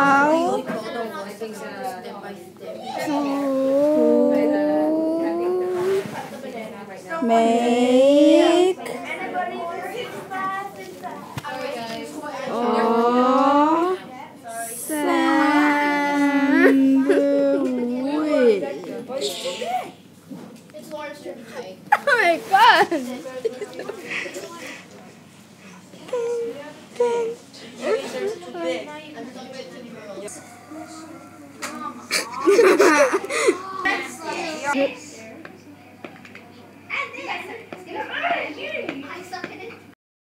how to make a sandwich. Oh my god! Mama.